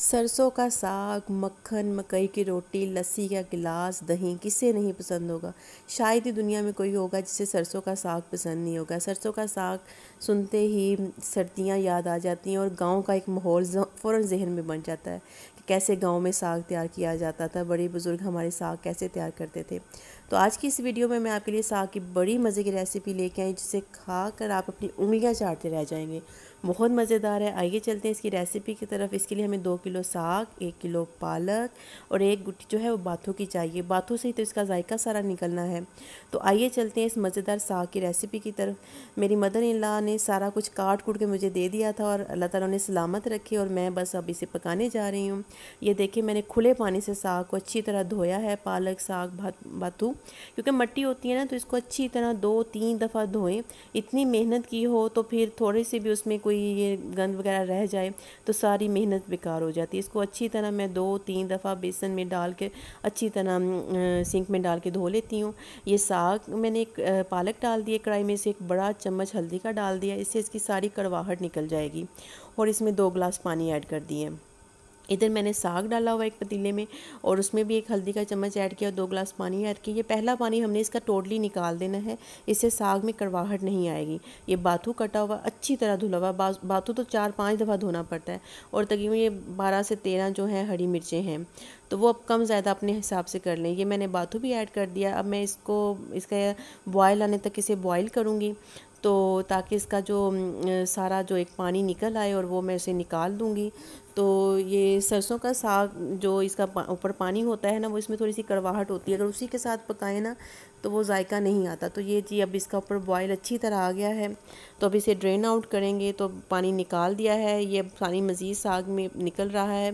सरसों का साग, मक्खन, मकई की रोटी, लस्सी का गिलास, दही, किसे नहीं पसंद होगा? शायद ही दुनिया में कोई होगा जिसे सरसों का साग पसंद नहीं होगा। सरसों का साग सुनते ही सर्दियाँ याद आ जाती हैं और गाँव का एक माहौल फ़ौर जहन में बन जाता है कि कैसे गाँव में साग तैयार किया जाता था। बड़े बुज़ुर्ग हमारे साग कैसे तैयार करते थे? तो आज की इस वीडियो में मैं आपके लिए साग की बड़ी मज़े की रेसिपी लेके आई, जिसे खा कर आप अपनी उंगलियाँ चाटते रह जाएँगे। बहुत मज़ेदार है। आइए चलते हैं इसकी रेसिपी की तरफ़। इसके लिए हमें दो किलो साग, एक किलो पालक और एक गुट्टी जो है वो बाथू की चाहिए। बाथू से ही तो इसका जायका सारा निकलना है। तो आइए चलते हैं इस मज़ेदार साग की रेसिपी की तरफ़। मेरी मदर इन ने सारा कुछ काट कूट के मुझे दे दिया था और अल्लाह ताला ने सलामत रखी और मैं बस अब इसे पकाने जा रही हूँ। ये देखिए, मैंने खुले पानी से साग को अच्छी तरह धोया है। पालक, साग बाथू क्योंकि मट्टी होती है ना तो इसको अच्छी तरह दो, तीन दफ़ा धोएँ। इतनी मेहनत की हो तो फिर थोड़ी सी भी उसमें कोई ये गंद वगैरह रह जाए तो सारी मेहनत बेकार हो जाती है। इसको अच्छी तरह मैं दो, तीन दफ़ा बेसन में डाल के, अच्छी तरह सिंक में डाल के धो लेती हूँ। ये साग मैंने एक पालक डाल दिया कढ़ाई में से, एक बड़ा चम्मच हल्दी का डाल दिया। इससे इसकी सारी कड़वाहट निकल जाएगी और इसमें दो ग्लास पानी ऐड कर दिए। इधर मैंने साग डाला हुआ एक पतीले में और उसमें भी एक हल्दी का चम्मच ऐड किया दो ग्लास पानी ऐड किया। ये पहला पानी हमने इसका टोटली निकाल देना है। इससे साग में कड़वाहट नहीं आएगी। ये बाथू कटा हुआ, अच्छी तरह धुला हुआ बाथू तो चार पाँच दफ़ा धोना पड़ता है और तकरीबन ये बारह से तेरह जो है हरी मिर्चें हैं। तो वो अब कम ज़्यादा अपने हिसाब से कर लें। ये मैंने बाथू भी ऐड कर दिया। अब मैं इसको, इसका बॉयल आने तक इसे बॉयल करूँगी तो ताकि इसका जो, सारा जो एक पानी निकल आए और वो मैं इसे निकाल दूँगी। तो ये सरसों का साग जो इसका ऊपर पानी होता है ना, वो इसमें थोड़ी सी कड़वाहट होती है। अगर उसी के साथ पकाएँ ना तो वो जायका नहीं आता। तो ये जी अब इसका ऊपर बॉयल अच्छी तरह आ गया है। तो अब इसे ड्रेन आउट करेंगे। तो पानी निकाल दिया है। ये पानी मज़ीद साग में निकल रहा है।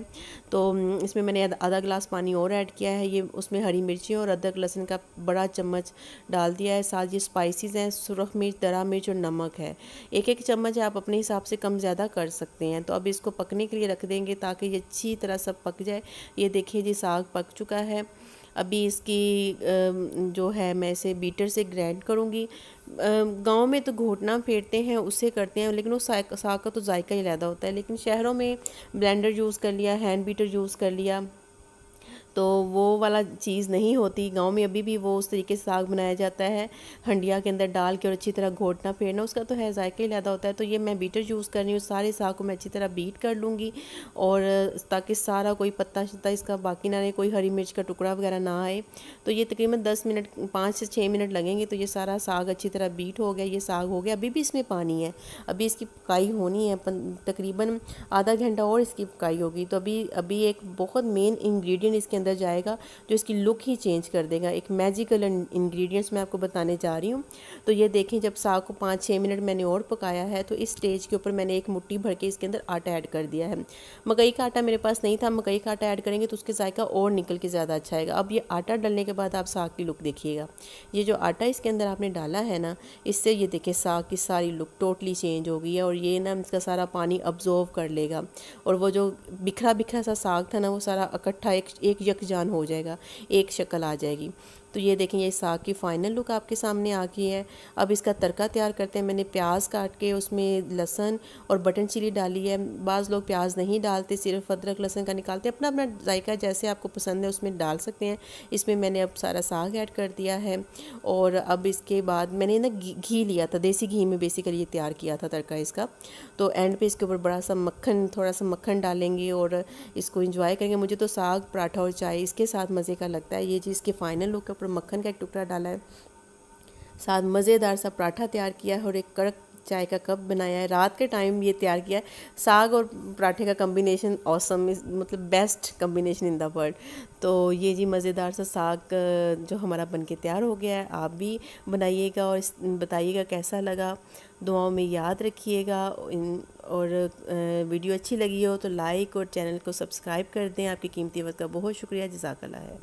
तो इसमें मैंने आधा गिलास पानी और ऐड किया है। ये उसमें हरी मिर्ची और अदरक लहसुन का बड़ा चम्मच डाल दिया है। साथ ये स्पाइसिस हैं, सुरख मिर्च, दरा मिर्च और नमक है। एक एक चम्मच आप अपने हिसाब से कम ज़्यादा कर सकते हैं। तो अब इसको पकने के लिए रख देंगे ताकि ये अच्छी तरह सब पक जाए। ये देखिए जी, साग पक चुका है। अभी इसकी जो है, मैं इसे बीटर से ग्राइंड करूँगी। गाँव में तो घोटना फेरते हैं उससे करते हैं, लेकिन वो साग का तो जायका ही लैदा होता है। लेकिन शहरों में ब्लेंडर यूज़ कर लिया, हैंड बीटर यूज़ कर लिया तो वो वाला चीज़ नहीं होती। गाँव में अभी भी वो उस तरीके से साग बनाया जाता है, हंडिया के अंदर डाल के और अच्छी तरह घोटना, फेरना, उसका तो है, जायका ही ज़्यादा होता है। तो ये मैं बीटर यूज़ कर रही हूँ, सारे साग को मैं अच्छी तरह बीट कर लूँगी और ताकि सारा कोई पत्ता शत्ता इसका बाकी ना रहे, कोई हरी मिर्च का टुकड़ा वगैरह ना आए। तो ये तकरीबन दस मिनट, पाँच से छः मिनट लगेंगे तो ये सारा साग अच्छी तरह बीट हो गया, ये साग हो गया। अभी भी इसमें पानी है, अभी इसकी पकाई होनी है तकरीबन आधा घंटा और इसकी पकाई होगी। तो अभी अभी एक बहुत मेन इंग्रेडिएंट इसके अंदर अंदर जाएगा, जो इसकी लुक ही चेंज कर देगा। एक मैजिकल इंग्रेडिएंट्स मैं आपको बताने जा रही हूँ। तो ये देखें, जब साग को पाँच छः मिनट मैंने और पकाया है तो इस स्टेज के ऊपर मैंने एक मुट्ठी भर के इसके अंदर आटा ऐड कर दिया है। मकई का आटा मेरे पास नहीं था, मकई का आटा ऐड करेंगे तो उसके जायका और निकल के ज़्यादा अच्छा आएगा। अब ये आटा डालने के बाद आप साग की लुक देखिएगा। ये जो आटा इसके अंदर आपने डाला है ना, इससे ये देखें, साग की सारी लुक टोटली चेंज हो गई है और ये ना इसका सारा पानी अब्जॉर्व कर लेगा। और वो जो बिखरा बिखरा सा साग था ना, वो सारा इकट्ठा एक एक यकजान हो जाएगा एक शक्ल आ जाएगी। तो ये देखें, ये साग की फ़ाइनल लुक आपके सामने आ गई है। अब इसका तड़का तैयार करते हैं। मैंने प्याज काट के उसमें लहसन और बटन चिली डाली है। बाज़ लोग प्याज नहीं डालते, सिर्फ़ अदरक, लहसन का निकालते अपना अपना जायका जैसे आपको पसंद है, उसमें डाल सकते हैं। इसमें मैंने अब सारा साग ऐड कर दिया है और अब इसके बाद मैंने ना घी लिया था, देसी घी में बेसिकली ये तैयार किया था तड़का इसका। तो एंड पे इसके ऊपर बड़ा सा मक्खन, थोड़ा सा मक्खन डालेंगे और इसको इंजॉय करेंगे। मुझे तो साग, पराठा और चाय इसके साथ मज़े का लगता है। ये चीज़ के फ़ाइनल लुक ऊपर मक्खन का एक टुकड़ा डाला है। साथ मज़ेदार सा पराठा तैयार किया है और एक कड़क चाय का कप बनाया है। रात के टाइम ये तैयार किया है। साग और पराठे का कम्बिनेशन औसम मतलब best combination in the world तो ये जी मज़ेदार सा साग, जो हमारा बन के तैयार हो गया है। आप भी बनाइएगा और बताइएगा कैसा लगा। दुआओं में याद रखिएगा। और वीडियो अच्छी लगी हो तो लाइक और चैनल को सब्सक्राइब कर दें। आपकी कीमती वक्त का बहुत शुक्रिया। जजाकला है।